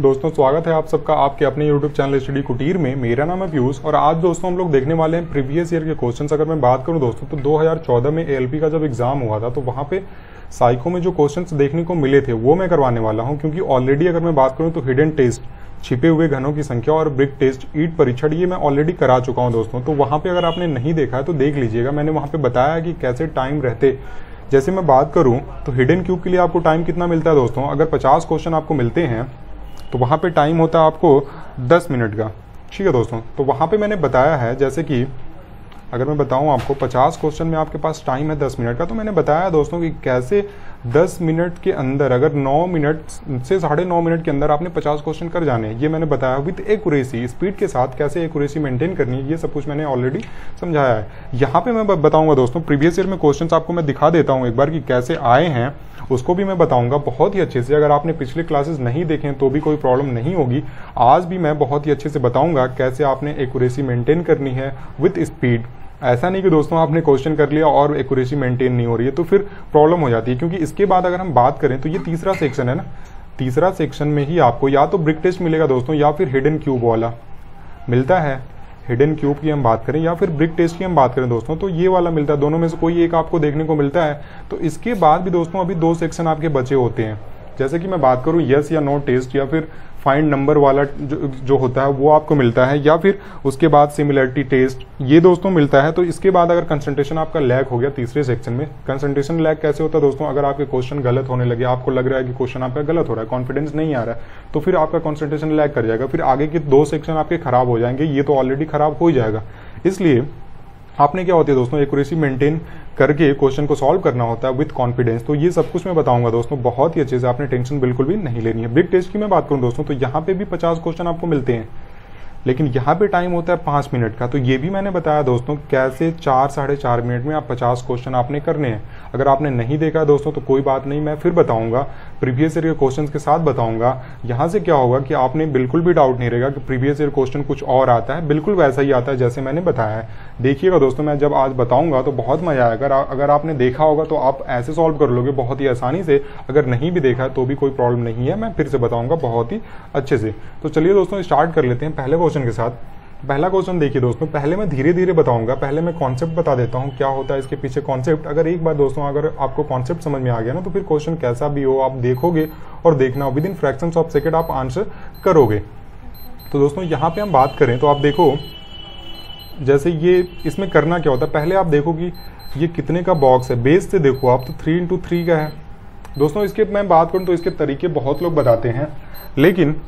दोस्तों, स्वागत है आप सबका आपके अपने YouTube चैनल स्टडी कुटीर में। मेरा नाम है पीयूष और आज दोस्तों हम लोग देखने वाले हैं प्रीवियस ईयर के क्वेश्चंस अगर मैं बात करूँ दोस्तों तो 2014 में एएलपी का जब एग्ज़ाम हुआ था तो वहाँ पे साइको में जो क्वेश्चंस देखने को मिले थे, वो मैं करवाने वाला हूँ, क्योंकि ऑलरेडी अगर मैं बात करूँ तो हिडन टेस्ट छिपे हुए घनों की संख्या और ब्रिक टेस्ट ईट परीक्षण, ये मैं ऑलरेडी करा चुका हूँ दोस्तों। तो वहाँ पे अगर आपने नहीं देखा है तो देख लीजिएगा। मैंने वहाँ पे बताया कि कैसे टाइम रहते। जैसे मैं बात करूँ तो हिडन क्यूब के लिए आपको टाइम कितना मिलता है दोस्तों? अगर 50 क्वेश्चन आपको मिलते हैं तो वहाँ पे टाइम होता है आपको 10 मिनट का। ठीक है दोस्तों? तो वहाँ पे मैंने बताया है, जैसे कि अगर मैं बताऊँ आपको 50 क्वेश्चन में आपके पास टाइम है 10 मिनट का तो मैंने बताया दोस्तों कि कैसे 10 मिनट के अंदर, अगर 9 मिनट से साढ़े नौ मिनट के अंदर आपने 50 क्वेश्चन कर जाने ये मैंने बताया विथ एक्यूरेसी स्पीड के साथ कैसे एक्यूरेसी मेंटेन करनी है, ये सब कुछ मैंने ऑलरेडी समझाया है। यहाँ पे मैं बताऊँगा दोस्तों प्रीवियस ईयर में क्वेश्चन आपको मैं दिखा देता हूँ एक बार कि कैसे आए हैं। उसको भी मैं बताऊँगा बहुत ही अच्छे से। अगर आपने पिछले क्लासेस नहीं देखे तो भी कोई प्रॉब्लम नहीं होगी। आज भी मैं बहुत ही अच्छे से बताऊँगा कैसे आपने एक्यूरेसी मेंटेन करनी है विथ स्पीड ऐसा नहीं कि दोस्तों आपने क्वेश्चन कर लिया और एक्यूरेसी मेंटेन नहीं हो रही है तो फिर प्रॉब्लम हो जाती है। क्योंकि इसके बाद अगर हम बात करें तो ये तीसरा सेक्शन है ना? तीसरा सेक्शन में ही आपको या तो ब्रिक टेस्ट मिलेगा दोस्तों, या फिर हिडन क्यूब वाला। मिलता है। हिडन क्यूब की हम बात करें या फिर ब्रिक टेस्ट की हम बात करें दोस्तों तो ये वाला मिलता है, दोनों में से कोई एक आपको देखने को मिलता है। तो इसके बाद भी दोस्तों, अभी दो सेक्शन आपके बचे होते हैं। जैसे कि मैं बात करूँ यस या नो टेस्ट या फिर फाइंड नंबर वाला जो, जो होता है वो आपको मिलता है या फिर उसके बाद सिमिलरिटी टेस्ट ये दोस्तों मिलता है तो इसके बाद अगर कंसंट्रेशन आपका लैक हो गया तीसरे सेक्शन में कंसंट्रेशन लैक कैसे होता है दोस्तों? अगर आपके क्वेश्चन गलत होने लगे आपको लग रहा है कि क्वेश्चन आपका गलत हो रहा है कॉन्फिडेंस नहीं आ रहा है तो फिर आपका कॉन्सेंट्रेशन लैक कर जाएगा फिर आगे के दो सेक्शन आपके खराब हो जाएँगे ये तो ऑलरेडी खराब हो ही जाएगा। इसलिए आपने क्या होती है दोस्तों एक्यूरेसी मेंटेन करके क्वेश्चन को सॉल्व करना होता है विद कॉन्फिडेंस तो ये सब कुछ मैं बताऊँगा दोस्तों, बहुत ही अच्छे से, आपने टेंशन बिल्कुल भी नहीं लेनी है। बिग टेस्ट की मैं बात करूँ दोस्तों तो यहाँ पे भी पचास क्वेश्चन आपको मिलते हैं। लेकिन यहाँ पे टाइम होता है पाँच मिनट का। तो ये भी मैंने बताया दोस्तों, कैसे चार, साढ़े चार मिनट में आप पचास क्वेश्चन आपने करने हैं। अगर आपने नहीं देखा दोस्तों तो कोई बात नहीं, मैं फिर बताऊँगा। प्रीवियस ईयर के क्वेश्चन के साथ बताऊँगा। यहाँ से क्या होगा कि आपने बिल्कुल भी डाउट नहीं रहेगा कि प्रीवियस ईयर क्वेश्चन कुछ और आता है। बिल्कुल वैसा ही आता है, जैसे मैंने बताया है। देखिएगा दोस्तों, मैं जब आज बताऊँगा तो बहुत मज़ा आएगा। अगर आपने देखा होगा तो आप ऐसे सॉल्व कर लोगे बहुत ही आसानी से। अगर नहीं भी देखा तो भी कोई प्रॉब्लम नहीं है। मैं फिर से बताऊँगा बहुत ही अच्छे से। तो चलिए दोस्तों स्टार्ट कर लेते हैं। पहले क्वेश्चन के साथ। पहला क्वेश्चन देखिए दोस्तों, पहले मैं धीरे धीरे बताऊँगा, पहले मैं कॉन्सेप्ट बता देता हूँ क्या होता है इसके पीछे कॉन्सेप्ट अगर एक बार दोस्तों, अगर आपको कॉन्सेप्ट समझ में आ गया ना तो फिर क्वेश्चन कैसा भी हो, आप देखोगे और देखना within fraction of second आप आंसर करोगे। तो दोस्तों, यहाँ पे हम बात करें तो आप देखो, जैसे ये, इसमें करना क्या होता है? पहले आप देखो कि ये कितने का बॉक्स है। बेस से देखो आप तो थ्री इंटू थ्री का है। दोस्तों, इसके, मैं बात करूँ तो इसके तरीके बहुत लोग बताते हैं, लेकिन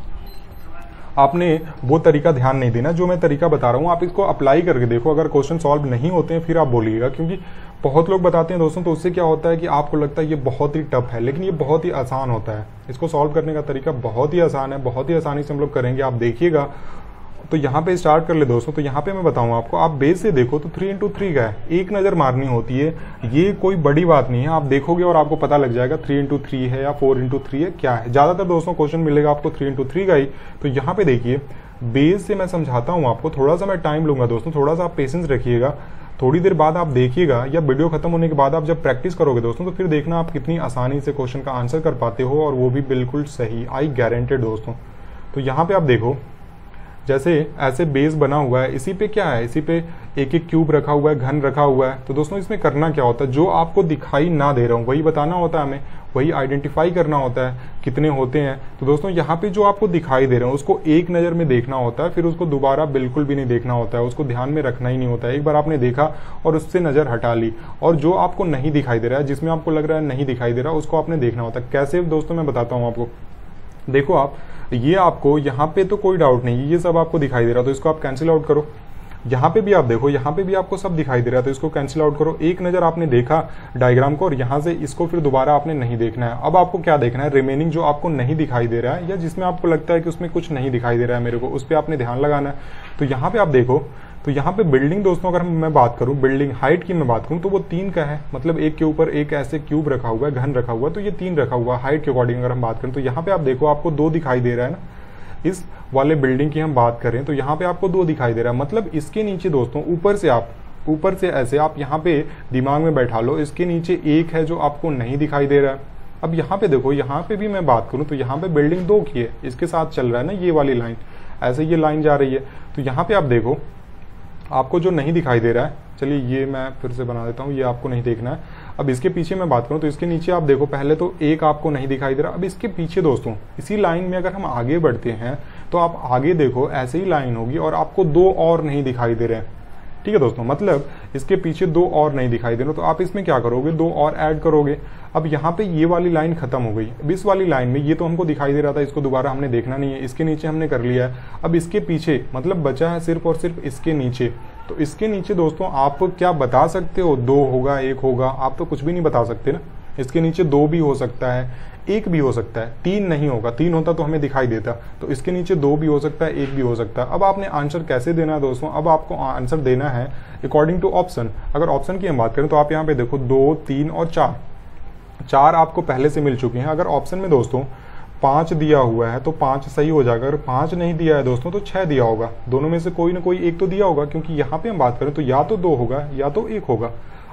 आपने वो तरीका ध्यान नहीं देना, जो मैं तरीका बता रहा हूँ, आप इसको अप्लाई करके देखो। अगर क्वेश्चन सॉल्व नहीं होते हैं, फिर आप बोलिएगा, क्योंकि बहुत लोग बताते हैं दोस्तों तो उससे क्या होता है कि आपको लगता है ये बहुत ही टफ है, लेकिन ये बहुत ही आसान होता है। इसको सॉल्व करने का तरीका बहुत ही आसान है, बहुत ही आसानी से हम लोग करेंगे। आप देखिएगा तो यहाँ पे स्टार्ट कर ले दोस्तों तो यहाँ पे मैं बताऊँ आपको, आप बेस से देखो तो थ्री इंटू थ्री का है? एक नज़र मारनी होती है, ये कोई बड़ी बात नहीं है, आप देखोगे और आपको पता लग जाएगा थ्री इंटू थ्री है या फोर इंटू थ्री है, क्या है? ज़्यादातर दोस्तों क्वेश्चन मिलेगा आपको थ्री इंटू थ्री का ही तो यहाँ पे देखिए बेस से मैं समझाता हूँ आपको, थोड़ा सा मैं टाइम लूँगा दोस्तों, थोड़ा सा आप पेशेंस रखिएगा, थोड़ी देर बाद आप देखिएगा, या वीडियो खत्म होने के बाद आप जब प्रैक्टिस करोगे दोस्तों तो फिर देखना आप कितनी आसानी से क्वेश्चन का आंसर कर पाते हो और वो भी बिल्कुल सही आई गारंटेड दोस्तों। तो यहाँ पे आप देखो जैसे ऐसे बेस बना हुआ है, इसी पे क्या है? इसी पे एक एक क्यूब रखा हुआ है, घन रखा हुआ है। तो दोस्तों, इसमें करना क्या होता है? जो आपको दिखाई ना दे रहा हूँ, वही बताना होता है हमें, वही आइडेंटिफाई करना होता है कितने होते हैं। तो दोस्तों, यहाँ पे जो आपको दिखाई दे रहे हैं, उसको एक नज़र में देखना होता है, फिर उसको दोबारा बिल्कुल भी नहीं देखना होता है, उसको ध्यान में रखना ही नहीं होता है। एक बार आपने देखा और उससे नज़र हटा ली, और जो आपको नहीं दिखाई दे रहा है, जिसमें आपको लग रहा है नहीं दिखाई दे रहा, उसको आपने देखना होता है। कैसे? दोस्तों, मैं बताता हूँ आपको। देखो आप, ये आपको यहाँ पे तो कोई डाउट नहीं, ये सब आपको दिखाई दे रहा तो इसको आप कैंसिल आउट करो। यहाँ पे भी आप देखो, यहाँ पे भी आपको सब दिखाई दे रहा है तो इसको कैंसिल आउट करो। एक नज़र आपने देखा डायग्राम को, और यहाँ से इसको फिर दोबारा आपने नहीं देखना है। अब आपको क्या देखना है? रिमेनिंग जो आपको नहीं दिखाई दे रहा है, या जिसमें आपको लगता है कि उसमें कुछ नहीं दिखाई दे रहा है मेरे को, उस पर आपने ध्यान लगाना है। तो यहाँ पे आप देखो तो यहाँ पे बिल्डिंग दोस्तों, अगर मैं बात करूँ बिल्डिंग हाइट की मैं बात करूँ तो वो तीन का है। मतलब एक के ऊपर एक ऐसे क्यूब रखा हुआ है, घन रखा हुआ है तो ये तीन रखा हुआ है हाइट के अकॉर्डिंग अगर हम बात करें तो यहाँ पे आप देखो, आपको दो दिखाई दे रहा है ना। इस वाले बिल्डिंग की हम बात करें तो यहाँ पे आपको दो दिखाई दे रहा है। मतलब इसके नीचे दोस्तों, ऊपर से आप, ऊपर से ऐसे आप यहाँ पे दिमाग में बैठा लो, इसके नीचे एक है जो आपको नहीं दिखाई दे रहा है। अब यहाँ पे देखो, यहाँ पे भी मैं बात करूँ तो यहाँ पे बिल्डिंग दो की है। इसके साथ चल रहा है ना ये वाली लाइन ऐसे ये लाइन जा रही है। तो यहाँ पे आप देखो आपको जो नहीं दिखाई दे रहा है, चलिए ये मैं फिर से बना देता हूँ, ये आपको नहीं देखना है। अब इसके पीछे मैं बात करूँ तो इसके नीचे आप देखो, पहले तो एक आपको नहीं दिखाई दे रहा। अब इसके पीछे दोस्तों, इसी लाइन में अगर हम आगे बढ़ते हैं तो आप आगे देखो, ऐसे ही लाइन होगी और आपको दो और नहीं दिखाई दे रहे हैं। ठीक है दोस्तों मतलब इसके पीछे दो और नहीं दिखाई दे रहे तो आप इसमें क्या करोगे? दो और ऐड करोगे। अब यहाँ पे ये वाली लाइन खत्म हो गई। अब इस वाली लाइन में ये तो हमको दिखाई दे रहा था, इसको दोबारा हमने देखना नहीं है। इसके नीचे हमने कर लिया है। अब इसके पीछे मतलब बचा है सिर्फ़ और सिर्फ़ इसके नीचे। तो इसके नीचे दोस्तों, आप क्या बता सकते हो? दो होगा, एक होगा। आप तो कुछ भी नहीं बता सकते ना। इसके नीचे दो भी हो सकता है, एक भी हो सकता है। तीन नहीं होगा। तीन होता तो हमें दिखाई देता। तो इसके नीचे दो भी हो सकता है, एक भी हो सकता है। अब आपने आंसर कैसे देना है दोस्तों? अब आपको आंसर देना है अकॉर्डिंग टू ऑप्शन अगर ऑप्शन की हम बात करें तो आप यहाँ पे देखो, दो, तीन और चार। चार आपको पहले से मिल चुके हैं। अगर ऑप्शन में दोस्तों, पाँच दिया हुआ है तो पाँच सही हो जाएगा। अगर पाँच नहीं दिया है दोस्तों तो छह दिया होगा। दोनों में से कोई ना कोई एक तो दिया होगा, क्योंकि यहाँ पे हम बात करें तो या तो दो होगा, या तो एक होगा।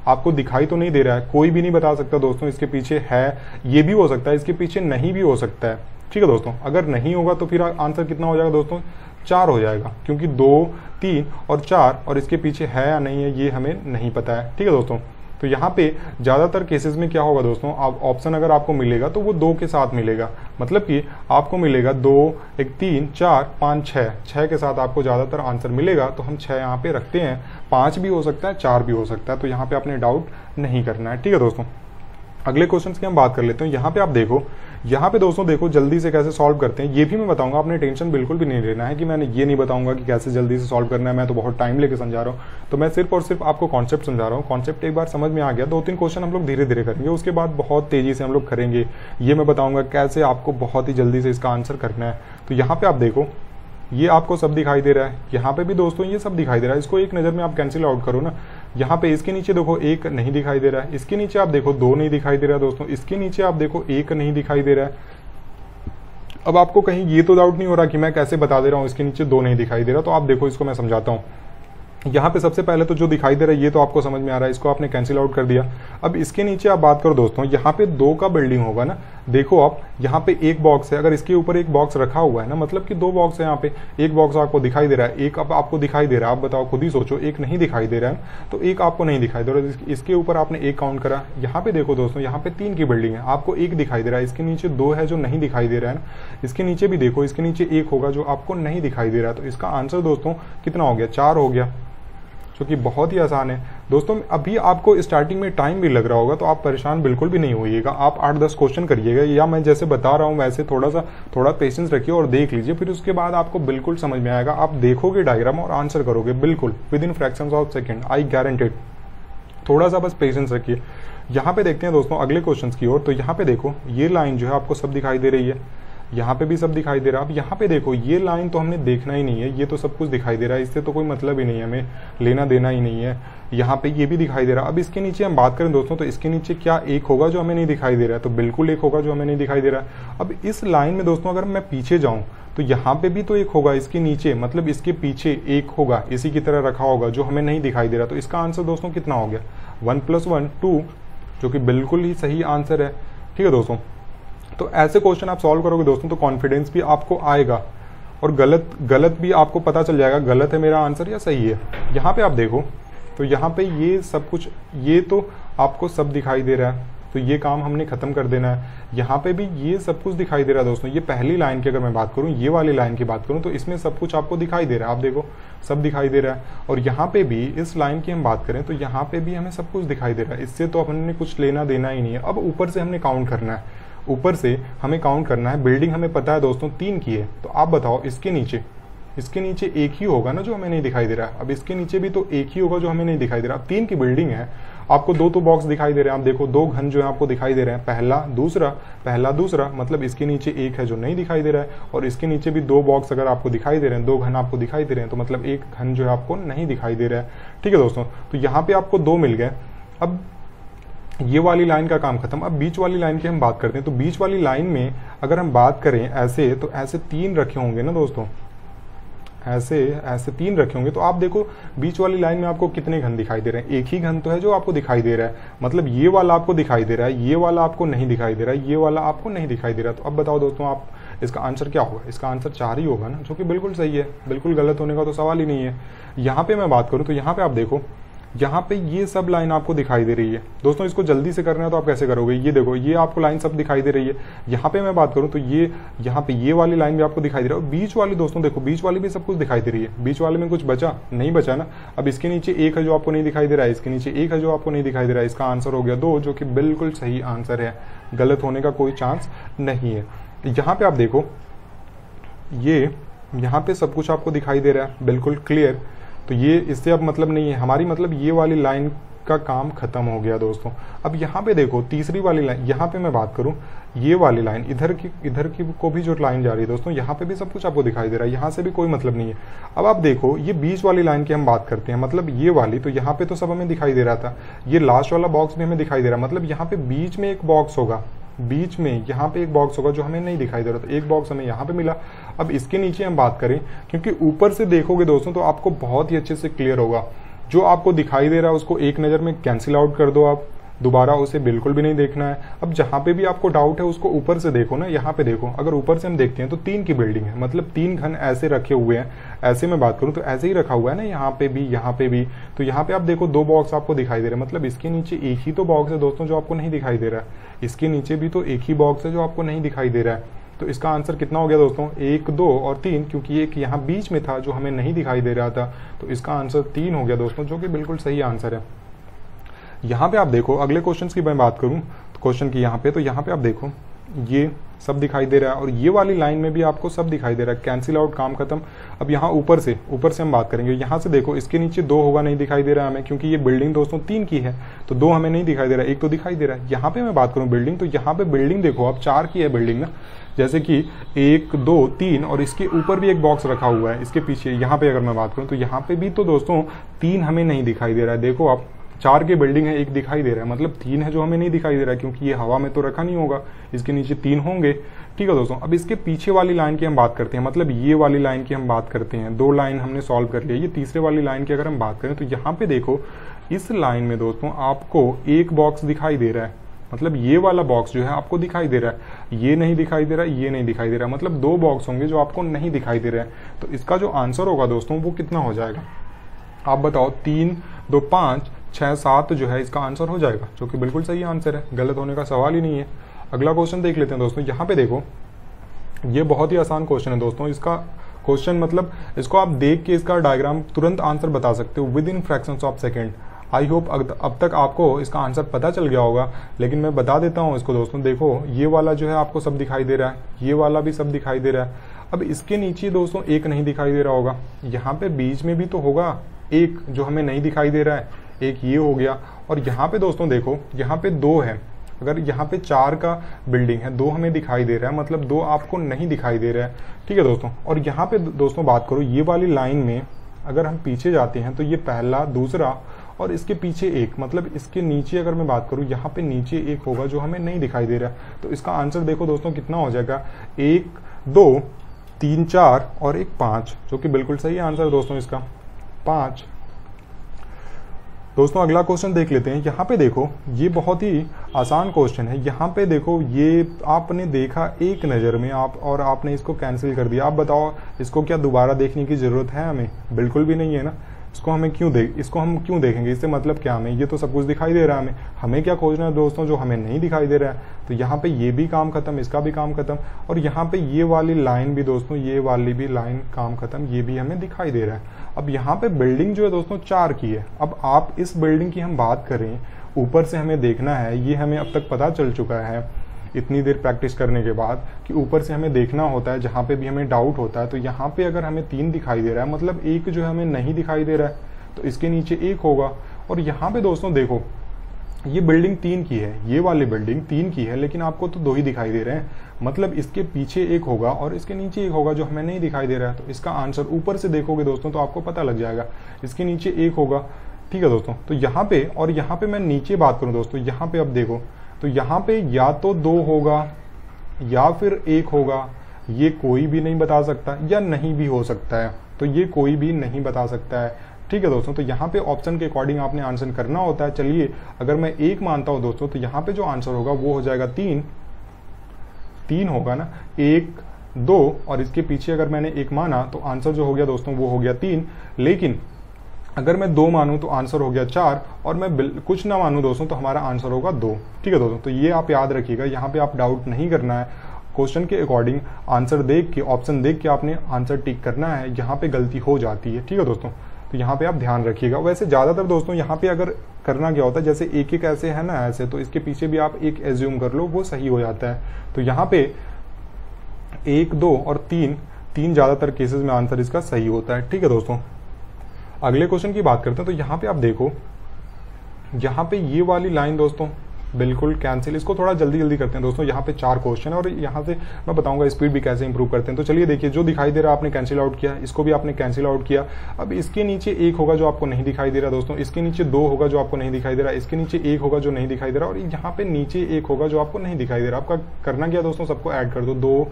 आपको दिखाई तो नहीं दे रहा है, कोई भी नहीं बता सकता दोस्तों, इसके पीछे है, ये भी हो सकता है, इसके पीछे नहीं भी हो सकता है। ठीक है दोस्तों, अगर नहीं होगा तो फिर आंसर कितना हो जाएगा दोस्तों? चार हो जाएगा, क्योंकि दो, तीन और चार, और इसके पीछे है या नहीं है, ये हमें नहीं पता है। ठीक है दोस्तों तो यहाँ पे ज़्यादातर केसेस में क्या होगा दोस्तों, आप ऑप्शन अगर आपको मिलेगा तो वो दो के साथ मिलेगा। मतलब कि आपको मिलेगा दो, एक तीन, चार, पाँच छः छः के साथ आपको ज़्यादातर आंसर मिलेगा तो हम छः यहाँ पे रखते हैं। पाँच भी हो सकता है, चार भी हो सकता है तो यहाँ पे आपने डाउट नहीं करना है। ठीक है दोस्तों? अगले क्वेश्चन की हम बात कर लेते हैं। यहाँ पे आप देखो, यहाँ पे दोस्तों देखो, जल्दी से कैसे सॉल्व करते हैं। ये भी मैं बताऊँगा, आपने टेंशन बिल्कुल भी नहीं लेना है कि मैंने ये नहीं बताऊँगा कि कैसे जल्दी से सॉल्व करना है। मैं तो बहुत टाइम लेके समझा रहा हूँ। तो मैं सिर्फ़ और सिर्फ़ आपको कॉन्सेप्ट समझा रहा हूँ। कॉन्सेप्ट एक बार समझ में आ गया। दो तीन क्वेश्चन हम लोग धीरे धीरे करेंगे। उसके बाद बहुत तेज़ी से हम लोग करेंगे। ये मैं बताऊँगा कैसे आपको बहुत ही जल्दी से इसका आंसर करना है। तो यहाँ पे आप देखो, ये आपको सब दिखाई दे रहा है। यहाँ पे भी दोस्तों ये सब दिखाई दे रहा है। इसको एक नज़र में आप कैंसिल आउट करो ना। यहाँ पे इसके नीचे देखो एक नहीं दिखाई दे रहा है। इसके नीचे आप देखो दो नहीं दिखाई दे रहा है दोस्तों। इसके नीचे आप देखो एक नहीं दिखाई दे रहा है। अब आपको कहीं ये तो डाउट नहीं हो रहा कि मैं कैसे बता दे रहा हूँ, इसके नीचे दो नहीं दिखाई दे रहा। तो आप देखो, इसको मैं समझाता हूँ। यहाँ पे सबसे पहले तो जो दिखाई दे रहा है, ये तो आपको समझ में आ रहा है, इसको आपने कैंसिल आउट कर दिया। अब इसके नीचे आप बात करो दोस्तों, यहाँ पे दो का बिल्डिंग होगा ना। देखो आप, यहाँ पे एक बॉक्स है, अगर इसके ऊपर एक बॉक्स रखा हुआ है ना मतलब कि दो बॉक्स है यहाँ पे। एक बॉक्स आपको दिखाई दे रहा है, एक अब आपको दिखाई दे रहा है, आप बताओ, खुद ही सोचो, एक नहीं दिखाई दे रहा है तो एक आपको नहीं दिखाई दे रहा है। इसके ऊपर आपने एक काउंट करा। यहाँ पे देखो दोस्तों, यहाँ पे तीन की बिल्डिंग है, आपको एक दिखाई दे रहा है। इसके नीचे दो है जो नहीं दिखाई दे रहा है इसके नीचे भी देखो, इसके नीचे एक होगा जो आपको नहीं दिखाई दे रहा है। तो इसका आंसर दोस्तों, कितना हो गया? चार हो गया। जो कि बहुत ही आसान है। दोस्तों, अभी आपको स्टार्टिंग में टाइम भी लग रहा होगा तो आप परेशान बिल्कुल भी नहीं होइएगा। आप आठ दस क्वेश्चन करिएगा, या मैं जैसे बता रहा हूँ, वैसे थोड़ा सा थोड़ा पेशेंस रखिए और देख लीजिए। फिर उसके बाद आपको बिल्कुल समझ में आएगा। आप देखोगे डायग्राम और आंसर करोगे बिल्कुल within fraction of second I guaranteed थोड़ा सा बस पेशेंस रखिए। यहाँ पे देखते हैं दोस्तों, अगले क्वेश्चन की ओर। तो यहाँ पे देखो, ये लाइन जो है आपको सब दिखाई दे रही है। यहाँ पे भी सब दिखाई दे रहा है। अब यहाँ पे देखो, ये लाइन तो हमने देखना ही नहीं है, ये तो सब कुछ दिखाई दे रहा है। इससे तो कोई मतलब ही नहीं है, हमें लेना देना ही नहीं है। यहाँ पे ये भी दिखाई दे रहा है। अब इसके नीचे हम बात करें दोस्तों तो इसके नीचे क्या एक होगा जो हमें नहीं दिखाई दे रहा है? तो बिल्कुल एक होगा जो हमें नहीं दिखाई दे रहा है। अब इस लाइन में दोस्तों, अगर मैं पीछे जाऊँ तो यहाँ पे भी तो एक होगा इसके नीचे मतलब इसके पीछे एक होगा, इसी की तरह रखा होगा जो हमें नहीं दिखाई दे रहा। तो इसका आंसर दोस्तों कितना हो गया? वन प्लस वन टू जो कि बिल्कुल ही सही आंसर है। ठीक है दोस्तों? तो ऐसे क्वेश्चन आप सॉल्व करोगे दोस्तों तो कॉन्फिडेंस भी आपको आएगा। और गलत गलत भी आपको पता चल जाएगा, गलत है मेरा आंसर या सही है। यहाँ पे आप देखो तो यहाँ पे ये सब कुछ, ये तो आपको सब दिखाई दे रहा है। तो ये काम हमने खत्म कर देना है। यहाँ पे भी ये सब कुछ दिखाई दे रहा है दोस्तों। ये पहली लाइन की अगर मैं बात करूँ, ये वाली लाइन की बात करूँ तो इसमें सब कुछ आपको दिखाई दे रहा है। आप देखो, सब दिखाई दे रहा है। और यहाँ पे भी इस लाइन की हम बात करें तो यहाँ पे भी हमें सब कुछ दिखाई दे रहा है। इससे तो हमने कुछ लेना देना ही नहीं है। अब ऊपर से हमने काउंट करना है। ऊपर से हमें काउंट करना है। बिल्डिंग हमें पता है दोस्तों, तीन की है। तो आप बताओ, इसके नीचे इसके नीचे एक ही होगा ना जो हमें नहीं दिखाई दे रहा है? अब इसके नीचे भी तो एक ही होगा जो हमें नहीं दिखाई दे रहा। अब तीन की बिल्डिंग है। आपको दो तो बॉक्स दिखाई दे रहे हैं। आप देखो, दो घन जो है आपको दिखाई दे रहे हैं। पहला, दूसरा पहला, दूसरा मतलब इसके नीचे एक है जो नहीं दिखाई दे रहा है। और इसके नीचे भी दो बॉक्स अगर आपको दिखाई दे रहे हैं, दो घन आपको दिखाई दे रहे हैं तो मतलब एक घन जो है आपको नहीं दिखाई दे रहा है। ठीक है दोस्तों तो यहाँ पे आपको दो मिल गए। अब ये वाली लाइन का काम खत्म। अब बीच वाली लाइन की हम बात करते हैं। तो बीच वाली लाइन में अगर हम बात करें ऐसे तो ऐसे तीन रखे होंगे ना दोस्तों? ऐसे ऐसे तीन रखे होंगे। तो आप देखो, बीच वाली लाइन में आपको कितने घन दिखाई दे रहे हैं? एक ही घन तो है जो आपको दिखाई दे रहा है। मतलब ये वाला आपको दिखाई दे रहा है, ये वाला आपको नहीं दिखाई दे रहा है, ये वाला आपको नहीं दिखाई दे रहा। तो अब बताओ दोस्तों, आप इसका आंसर क्या होगा? इसका आंसर चार ही होगा ना, जो कि बिल्कुल सही है। बिल्कुल गलत होने का तो सवाल ही नहीं है। यहाँ पे मैं बात करूँ तो यहाँ पे आप देखो यहाँ पे ये सब लाइन आपको दिखाई दे रही है। दोस्तों, इसको जल्दी से करना है तो आप कैसे करोगे? ये देखो, ये आपको लाइन सब दिखाई दे रही है। यहाँ पे मैं बात करूँ तो ये, यहाँ पे ये वाली लाइन भी आपको दिखाई दे रहा है। बीच वाली, दोस्तों, देखो, बीच वाली भी सब कुछ दिखाई दे रही है। बीच वाले में कुछ बचा? नहीं बचा ना? अब इसके नीचे एक है जो आपको नहीं दिखाई दे रहा है। इसके नीचे एक है जो आपको नहीं दिखाई दे रहा है। इसका आंसर हो गया दो, जो कि बिल्कुल सही आंसर है। गलत होने का कोई चांस नहीं है। यहाँ पे आप देखो, ये, यहाँ पे सब कुछ आपको दिखाई दे रहा है। बिल्कुल क्लियर तो ये, इससे अब मतलब नहीं है। हमारी मतलब ये वाली लाइन का काम खत्म हो गया दोस्तों। अब यहाँ पे देखो, तीसरी वाली लाइन यहाँ पे मैं बात करूँ, ये वाली लाइन इधर की इधर की को भी जो लाइन जा रही है दोस्तों, यहाँ पे भी सब कुछ आपको दिखाई दे रहा है। यहाँ से भी कोई मतलब नहीं है। अब आप देखो, ये बीच वाली लाइन की हम बात करते हैं मतलब ये वाली तो यहाँ पे तो सब हमें दिखाई दे रहा था। ये लास्ट वाला बॉक्स भी हमें दिखाई दे रहा मतलब यहाँ पे बीच में एक बॉक्स होगा, बीच में यहाँ पे एक बॉक्स होगा जो हमें नहीं दिखाई दे रहा था। एक बॉक्स हमें यहाँ पे मिला। अब इसके नीचे हम बात करें, क्योंकि ऊपर से देखोगे दोस्तों तो आपको बहुत ही अच्छे से क्लियर होगा। जो आपको दिखाई दे रहा है, उसको एक नज़र में कैंसिल आउट कर दो आप। दोबारा उसे बिल्कुल भी नहीं देखना है। अब जहाँ पे भी आपको डाउट है, उसको ऊपर से देखो ना, यहाँ पे देखो। अगर ऊपर से हम देखते हैं तो तीन की बिल्डिंग है। मतलब तीन घन ऐसे रखे हुए हैं। ऐसे में बात करूँ तो ऐसे ही रखा हुआ है ना, यहाँ पे भी, यहाँ पे भी। तो यहाँ पे आप देखो, दो बॉक्स आपको दिखाई दे रहे हैं। मतलब इसके नीचे एक ही तो बॉक्स है दोस्तों, जो आपको नहीं दिखाई दे रहा है। इसके नीचे भी तो एक ही बॉक्स है जो आपको नहीं दिखाई दे रहा है। तो इसका आंसर कितना हो गया दोस्तों? एक, दो और तीन, क्योंकि एक यहाँ बीच में था जो हमें नहीं दिखाई दे रहा था। तो इसका आंसर तीन हो गया दोस्तों, जो कि बिल्कुल सही आंसर है। यहाँ पे आप देखो, अगले क्वेश्चन की मैं बात करूँ क्वेश्चन की यहाँ पे तो यहाँ पे आप देखो, ये सब दिखाई दे रहा है और ये वाली लाइन में भी आपको सब दिखाई दे रहा है। कैंसिल आउट काम खत्म। अब यहाँ ऊपर से ऊपर से हम बात करेंगे। यहाँ से देखो, इसके नीचे दो होगा नहीं दिखाई दे रहा है हमें, क्योंकि ये बिल्डिंग दोस्तों तीन की है तो दो हमें नहीं दिखाई दे रहा है। एक तो दिखाई दे रहा है। यहाँ पे मैं बात करूँ बिल्डिंग तो यहाँ पे बिल्डिंग देखो, अब चार की है बिल्डिंग ना। जैसे कि एक, दो, तीन, और इसके ऊपर भी एक बॉक्स रखा हुआ है। इसके पीछे, यहाँ पे अगर मैं बात करूँ तो यहाँ पे भी तो दोस्तों, तीन हमें नहीं दिखाई दे रहा है। देखो आप, चार की बिल्डिंग है, एक दिखाई दे रहा है। मतलब तीन है जो हमें नहीं दिखाई दे रहा है, क्योंकि ये हवा में तो रखा नहीं होगा। इसके नीचे तीन होंगे। ठीक है दोस्तों, अब इसके पीछे वाली लाइन की हम बात करते हैं। मतलब ये वाली लाइन की हम बात करते हैं। दो लाइन हमने सॉल्व कर लिया। ये तीसरे वाली लाइन की अगर हम बात करें तो यहाँ पे देखो, इस लाइन में दोस्तों, आपको एक बॉक्स दिखाई दे रहा है। मतलब ये वाला बॉक्स जो है आपको दिखाई दे रहा है। ये नहीं दिखाई दे रहा है ये नहीं दिखाई दे रहा। मतलब दो बॉक्स होंगे जो आपको नहीं दिखाई दे रहे हैं। तो इसका जो आंसर होगा दोस्तों, वो कितना हो जाएगा? आप बताओ, तीन, दो, पाँच, छह, सात जो है इसका आंसर हो जाएगा, जो कि बिल्कुल सही आंसर है। गलत होने का सवाल ही नहीं है। अगला क्वेश्चन देख लेते हैं दोस्तों। यहाँ पे देखो, ये बहुत ही आसान क्वेश्चन है दोस्तों। इसका क्वेश्चन मतलब इसको आप देख के इसका डायग्राम तुरंत आंसर बता सकते हो within fraction of second I hope अब तक आपको इसका आंसर पता चल गया होगा, लेकिन मैं बता देता हूँ इसको दोस्तों, देखो, ये वाला जो है आपको सब दिखाई दे रहा है, ये वाला भी सब दिखाई दे रहा है। अब इसके नीचे दोस्तों एक नहीं दिखाई दे रहा होगा, यहाँ पे बीच में भी तो होगा, एक जो हमें नहीं दिखाई दे रहा है, एक ये हो गया। और यहाँ पे दोस्तों देखो, यहाँ पे दो है, अगर यहाँ पे चार का बिल्डिंग है, दो हमें दिखाई दे रहा है मतलब दो आपको नहीं दिखाई दे रहा है। ठीक है दोस्तों, और यहाँ पे दोस्तों बात करो, ये वाली लाइन में अगर हम पीछे जाते हैं तो ये पहला, दूसरा और इसके पीछे एक मतलब इसके नीचे अगर मैं बात करूँ, यहाँ पे नीचे एक होगा जो हमें नहीं दिखाई दे रहा। तो इसका आंसर देखो दोस्तों, कितना हो जाएगा? एक, दो, तीन, चार और एक पाँच, जो कि बिल्कुल सही आंसर दोस्तों इसका। पाँच। दोस्तों, अगला क्वेश्चन देख लेते हैं। यहाँ पे देखो, ये बहुत ही आसान क्वेश्चन है। यहाँ पे देखो, ये आपने देखा एक नज़र में, आप और आपने इसको कैंसिल कर दिया। आप बताओ, इसको क्या दोबारा देखने की ज़रूरत है हमें? बिल्कुल भी नहीं है ना? इसको हमें क्यों देख, इसको हम क्यों देखेंगे? इससे मतलब क्या हमें? ये तो सब कुछ दिखाई दे रहा है हमें। हमें क्या खोजना है दोस्तों जो हमें नहीं दिखाई दे रहा है? तो यहाँ पे ये भी काम खत्म, इसका भी काम खत्म, और यहाँ पे ये वाली लाइन भी दोस्तों, ये वाली भी लाइन काम खत्म, ये भी हमें दिखाई दे रहा है। अब यहाँ पे बिल्डिंग जो है दोस्तों, चार की है। अब आप इस बिल्डिंग की हम बात करें, ऊपर से हमें देखना है, ये हमें अब तक पता चल चुका है इतनी देर प्रैक्टिस करने के बाद कि ऊपर से हमें देखना होता है, जहाँ पे भी हमें डाउट होता है तो यहाँ पे अगर हमें तीन दिखाई दे रहा है मतलब एक जो है हमें नहीं दिखाई दे रहा है तो इसके नीचे एक होगा। और यहाँ पे दोस्तों देखो, ये बिल्डिंग तीन की है, ये वाली बिल्डिंग तीन की है, लेकिन आपको तो दो ही दिखाई दे रहे हैं। मतलब इसके पीछे एक होगा और इसके नीचे एक होगा जो हमें नहीं दिखाई दे रहा है। तो इसका आंसर ऊपर से देखोगे दोस्तों तो आपको पता लग जाएगा, इसके नीचे एक होगा। ठीक है दोस्तों तो यहाँ पे और यहाँ पे मैं नीचे बात करूँ दोस्तों, यहाँ पे अब देखो तो यहाँ पे या तो दो होगा, या फिर एक होगा, ये कोई भी नहीं बता सकता, या नहीं भी हो सकता है। तो ये कोई भी नहीं बता सकता है। ठीक है दोस्तों तो यहाँ पे ऑप्शन के अकॉर्डिंग आपने आंसर करना होता है। चलिए, अगर मैं एक मानता हूँ दोस्तों तो यहाँ पे जो आंसर होगा, वो हो जाएगा तीन। तीन होगा ना? एक, दो, और इसके पीछे अगर मैंने एक माना तो आंसर जो हो गया दोस्तों, वो हो गया तीन। लेकिन अगर मैं दो मानूं तो आंसर हो गया चार, और मैं कुछ ना मानूं दोस्तों तो हमारा आंसर होगा दो। ठीक है दोस्तों? तो ये आप याद रखिएगा, यहाँ पे आप डाउट नहीं करना है। क्वेश्चन के अकॉर्डिंग आंसर देख के ऑप्शन देख के आपने आंसर टिक करना है, यहाँ पे गलती हो जाती है। ठीक है दोस्तों? तो यहाँ पे आप ध्यान रखिएगा। वैसे ज़्यादातर दोस्तों यहाँ पे अगर करना क्या होता है, जैसे एक एक ऐसे है ना ऐसे तो इसके पीछे भी आप एक एज्यूम कर लो, वो सही हो जाता है। तो यहाँ पे एक, दो और तीन तीन ज़्यादातर केसेस में आंसर इसका सही होता है। ठीक है दोस्तों? अगले क्वेश्चन की बात करते हैं तो यहाँ पे आप देखो, यहाँ पे ये वाली लाइन दोस्तों, बिल्कुल कैंसिल इसको थोड़ा जल्दी जल्दी करते हैं दोस्तों, यहाँ पे चार क्वेश्चन है और यहाँ से मैं बताऊँगा स्पीड भी कैसे इंप्रूव करते हैं। तो चलिए देखिए, जो दिखाई दे रहा आपने कैंसिल आउट किया, इसको भी आपने कैंसिल आउट किया। अब इसके नीचे एक होगा जो आपको नहीं दिखाई दे रहा दोस्तों, इसके नीचे दो होगा जो आपको नहीं दिखाई दे रहा, इसके नीचे एक होगा जो नहीं दिखाई दे रहा, और यहाँ पे नीचे एक होगा जो आपको नहीं दिखाई दे रहा। आपका करना क्या दोस्तों, सबको ऐड कर दो। दो,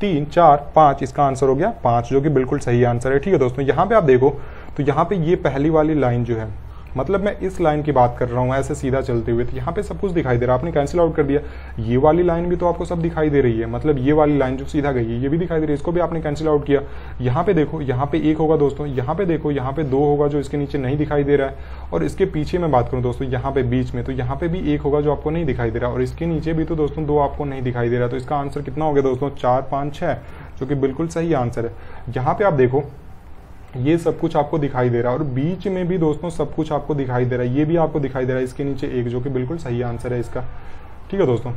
तीन, चार, पाँच, इसका आंसर हो गया पाँच, जो कि बिल्कुल सही आंसर है। ठीक है दोस्तों, यहाँ पे आप देखो तो यहाँ पे ये पहली वाली लाइन जो है मतलब मैं इस लाइन की बात कर रहा हूँ, ऐसे सीधा चलते हुए तो यहाँ पे सब कुछ दिखाई दे रहा है। आपने कैंसिल आउट कर दिया। ये वाली लाइन भी तो आपको सब दिखाई दे रही है। मतलब ये वाली लाइन जो सीधा गई है, ये भी दिखाई दे रही है। इसको भी आपने कैंसिल आउट किया। यहाँ पे देखो, यहाँ पे एक होगा दोस्तों, यहाँ पे देखो, यहाँ पे दो होगा जो इसके नीचे नहीं दिखाई दे रहा है। और इसके पीछे मैं बात करूँ दोस्तों, यहाँ पे बीच में तो यहाँ पे भी एक होगा जो आपको नहीं दिखाई दे रहा। और इसके नीचे भी तो दोस्तों दो आपको नहीं दिखाई दे रहा। तो इसका आंसर कितना हो गया दोस्तों? चार, पाँच छः जो कि बिल्कुल सही आंसर है। यहाँ पे आप देखो ये सब कुछ आपको दिखाई दे रहा है और बीच में भी दोस्तों सब कुछ आपको दिखाई दे रहा है। ये भी आपको दिखाई दे रहा है। इसके नीचे एक जो कि बिल्कुल सही आंसर है इसका। ठीक है दोस्तों?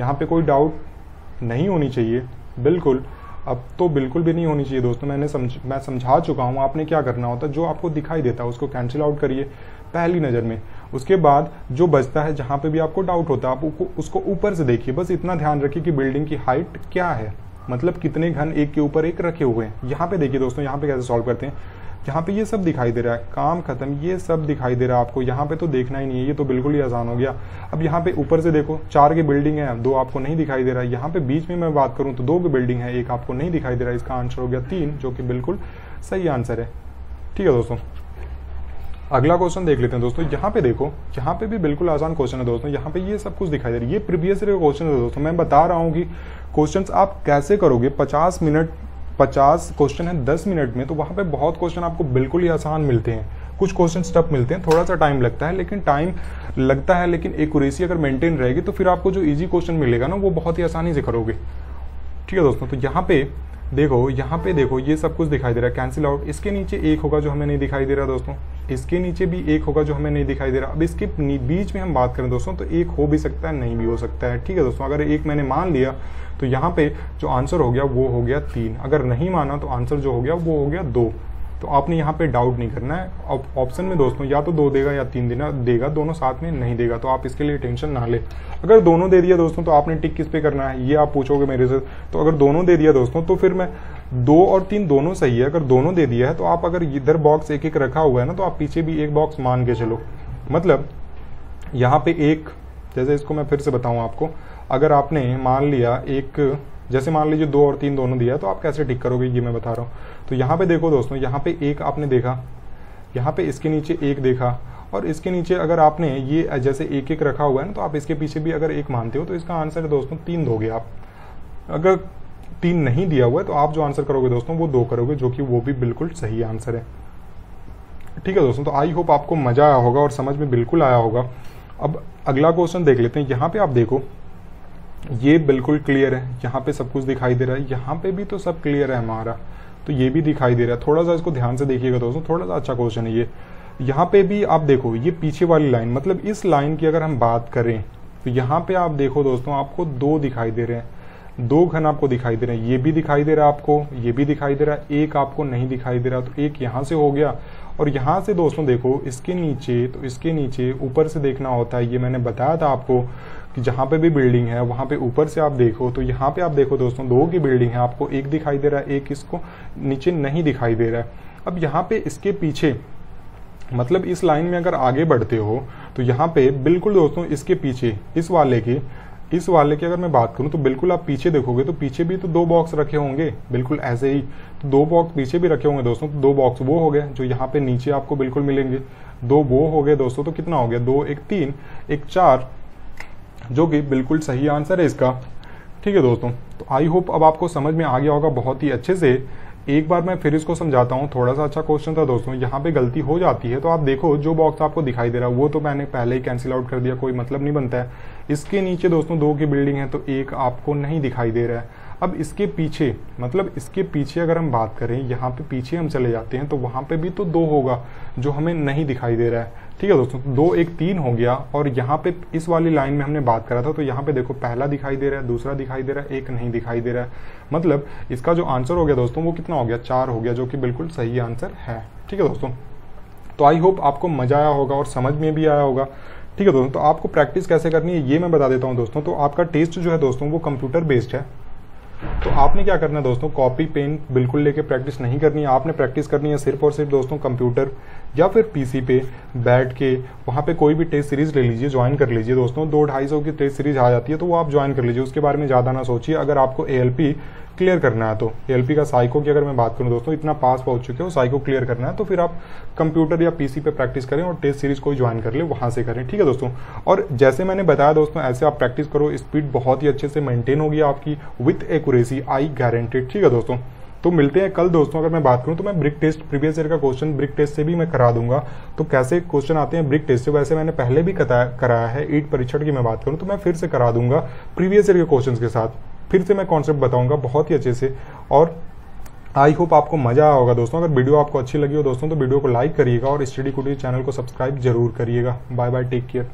यहाँ पे कोई डाउट नहीं होनी चाहिए। बिल्कुल। अब तो बिल्कुल भी नहीं होनी चाहिए दोस्तों। मैंने समझ, मैं समझा चुका हूँ आपने क्या करना होता जो आपको दिखाई देता है उसको कैंसिल आउट करिए पहली नज़र में। उसके बाद जो बचता है, जहाँ पे भी आपको डाउट होता है, आप उसको ऊपर से देखिए। बस इतना ध्यान रखिए कि बिल्डिंग की हाइट क्या है। मतलब कितने घन एक के ऊपर एक रखे हुए हैं। यहाँ पे देखिए दोस्तों, यहाँ पे कैसे सॉल्व करते हैं। यहाँ पे ये सब दिखाई दे रहा है। काम खत्म, ये सब दिखाई दे रहा है आपको। यहाँ पे तो देखना ही नहीं है, ये तो बिल्कुल ही आसान हो गया। अब यहाँ पे ऊपर से देखो, चार की बिल्डिंग है, दो आपको नहीं दिखाई दे रहा है। यहाँ पे बीच में मैं बात करूँ तो दो की बिल्डिंग है, एक आपको नहीं दिखाई दे रहा है। इसका आंसर हो गया तीन, जो कि बिल्कुल सही आंसर है। ठीक है दोस्तों। अगला क्वेश्चन देख लेते हैं दोस्तों, यहाँ पे देखो, यहाँ पे भी बिल्कुल आसान क्वेश्चन है दोस्तों, यहाँ पे ये सब कुछ दिखाई दे रहा है। ये प्रीवियस ईयर क्वेश्चन है दोस्तों, मैं बता रहा हूँ कि क्वेश्चन आप कैसे करोगे? पचास मिनट पचास क्वेश्चन है दस मिनट में तो वहाँ पे बहुत क्वेश्चन आपको बिल्कुल ही आसान मिलते हैं। कुछ क्वेश्चन टफ मिलते हैं, थोड़ा सा टाइम लगता है, लेकिन टाइम लगता है, लेकिन एक्यूरेसी अगर मेंटेन रहेगी तो फिर आपको जो इजी क्वेश्चन मिलेगा ना, वो बहुत ही आसानी से करोगे। ठीक है दोस्तों तो यहाँ पे देखो, यहाँ पे देखो, ये सब कुछ दिखाई दे रहा है कैंसिल आउट इसके नीचे एक होगा जो हमें नहीं दिखाई दे रहा दोस्तों। इसके नीचे भी एक होगा जो हमें नहीं दिखाई दे रहा। अब इसके बीच में हम बात करें दोस्तों तो एक हो भी सकता है, नहीं भी हो सकता है। ठीक है दोस्तों, अगर एक मैंने मान लिया तो यहाँ पे जो आंसर हो गया, वो हो गया तीन। अगर नहीं माना तो आंसर जो हो गया, वो हो गया दो। तो आपने यहाँ पे डाउट नहीं करना है। ऑप्शन में दोस्तों, या तो दो देगा या तीन देना, देगा, दोनों साथ में नहीं देगा तो आप इसके लिए टेंशन ना ले। अगर दोनों दे दिया दोस्तों तो आपने टिक किस पे करना है? ये आप पूछोगे मेरे से। तो अगर दोनों दे दिया दोस्तों तो फिर मैं दो और तीन दोनों सही है। अगर दोनों दे दिया है तो आप अगर इधर बॉक्स एक एक रखा हुआ है ना तो आप पीछे भी एक बॉक्स मान के चलो। मतलब यहाँ पे एक, जैसे इसको मैं फिर से बताऊँ आपको। अगर आपने मान लिया एक जैसे मान लीजिए दो और तीन दोनों दिया है तो आप कैसे टिक करोगे ये मैं बता रहा हूँ। तो यहाँ पे देखो दोस्तों, यहाँ पे एक आपने देखा, यहाँ पे इसके नीचे एक देखा, और इसके नीचे अगर आपने ये जैसे एक एक रखा हुआ है ना तो आप इसके पीछे भी अगर एक मानते हो तो इसका आंसर दोस्तों तीन दोगे आप। अगर तीन नहीं दिया हुआ है तो आप जो आंसर करोगे दोस्तों, वो दो करोगे, जो कि वो भी बिल्कुल सही आंसर है। ठीक है दोस्तों तो आई होप आपको मज़ा आया होगा और समझ में बिल्कुल आया होगा। अब अगला क्वेश्चन देख लेते हैं। यहाँ पे आप देखो ये बिल्कुल क्लियर है। यहाँ पे सब कुछ दिखाई दे रहा है। यहाँ पे भी तो सब क्लियर है हमारा। तो ये भी दिखाई दे रहा है। थोड़ा सा इसको ध्यान से देखिएगा दोस्तों। थोड़ा सा अच्छा क्वेश्चन है ये। यहाँ पे भी आप देखो, ये पीछे वाली लाइन मतलब इस लाइन की अगर हम बात करें तो यहाँ पे आप देखो दोस्तों, आपको दो दिखाई दे रहे हैं। दो घन आपको दिखाई दे रहे हैं। ये भी दिखाई दे रहा है आपको, ये भी दिखाई दे रहा है। एक आपको नहीं दिखाई दे रहा तो एक यहाँ से हो गया। और यहाँ से दोस्तों देखो, इसके नीचे तो इसके नीचे ऊपर से देखना होता है, ये मैंने बताया था आपको कि जहाँ पे भी बिल्डिंग है, वहाँ पे ऊपर से आप देखो तो यहाँ पे आप देखो दोस्तों, दो की बिल्डिंग है, आपको एक दिखाई दे रहा है, एक इसको नीचे नहीं दिखाई दे रहा है। अब यहाँ पे इसके पीछे मतलब इस लाइन में अगर आगे बढ़ते हो तो यहाँ पे बिल्कुल दोस्तों इसके पीछे, इस वाले के इस वाले की अगर मैं बात करूँ तो बिल्कुल आप पीछे देखोगे तो पीछे भी तो दो बॉक्स रखे होंगे। बिल्कुल ऐसे ही तो दो बॉक्स पीछे भी रखे होंगे दोस्तों तो दो बॉक्स वो हो गए, जो यहाँ पे नीचे आपको बिल्कुल मिलेंगे। दो वो हो गए दोस्तों तो कितना हो गया? दो, एक तीन, एक चार, जो कि बिल्कुल सही आंसर है इसका। ठीक है दोस्तों तो आई होप अब आपको समझ में आ गया होगा बहुत ही अच्छे से एक बार मैं फिर इसको समझाता हूँ, थोड़ा सा अच्छा क्वेश्चन था दोस्तों, यहाँ पे गलती हो जाती है तो आप देखो, जो बॉक्स आपको दिखाई दे रहा है, वो तो मैंने पहले ही कैंसिल आउट कर दिया, कोई मतलब नहीं बनता है। इसके नीचे दोस्तों दो की बिल्डिंग है तो एक आपको नहीं दिखाई दे रहा है। अब इसके पीछे मतलब इसके पीछे अगर हम बात करें, यहाँ पे पीछे हम चले जाते हैं तो वहाँ पे भी तो दो होगा, जो हमें नहीं दिखाई दे रहा है। ठीक है दोस्तों, दो एक तीन हो गया और यहाँ पे इस वाली लाइन में हमने बात करा था तो यहाँ पे देखो पहला दिखाई दे रहा है, दूसरा दिखाई दे रहा है, एक नहीं दिखाई दे रहा है। मतलब इसका जो आंसर हो गया दोस्तों, वो कितना हो गया? चार हो गया, जो कि बिल्कुल सही आंसर है। ठीक है दोस्तों तो आई होप आपको मज़ा आया होगा और समझ में भी आया होगा। ठीक है दोस्तों तो आपको प्रैक्टिस कैसे करनी है, ये मैं बता देता हूँ दोस्तों। तो आपका टेस्ट जो है दोस्तों, वो कंप्यूटर बेस्ड है। तो आपने क्या करना है दोस्तों कॉपी पेन बिल्कुल लेके प्रैक्टिस नहीं करनी है। आपने प्रैक्टिस करनी है सिर्फ़ और सिर्फ़ दोस्तों कंप्यूटर या फिर पीसी पे बैठ के वहाँ पे कोई भी टेस्ट सीरीज़ ले लीजिए ज्वाइन कर लीजिए। दोस्तों, दो ढाई सौ की टेस्ट सीरीज़ आ जाती है तो वो आप ज्वाइन कर लीजिए। उसके बारे में ज़्यादा ना सोचिए। अगर आपको ए क्लियर करना है तो एल का साइको की अगर मैं बात करूँ, दोस्तों, इतना पास पहुँच चुके हो साइको क्लियर करना है तो फिर आप कंप्यूटर या पीसी पे प्रैक्टिस करें और टेस्ट सीरीज़ को ज्वाइन कर ले, वहाँ से करें। ठीक है, दोस्तों? और जैसे मैंने बताया, दोस्तों, ऐसे आप प्रैक्टिस करो स्पीड बहुत ही अच्छे से मेंटेन होगी आपकी विथ एक्यूरेसी आई गारंटेड ठीक है, दोस्तों? तो मिलते हैं कल दोस्तों, अगर मैं बात करूँ तो मैं ब्रिक टेस्ट प्रीवियस ईयर का क्वेश्चन ब्रिक टेस्ट से भी मैं करा दूँगा। तो कैसे क्वेश्चन आते हैं ब्रिक टेस्ट से? वैसे मैंने पहले भी कराया है ईट परीक्षण की मैं बात करूँ तो मैं फिर से करा दूँगा प्रीवियस ईयर के क्वेश्चन के साथ। फिर से मैं कॉन्सेप्ट बताऊँगा बहुत ही अच्छे से। और आई होप आपको मज़ा आया होगा दोस्तों। अगर वीडियो आपको अच्छी लगी हो दोस्तों तो वीडियो को लाइक करिएगा और स्टडी कुटी चैनल को सब्सक्राइब ज़रूर करिएगा। Bye bye take care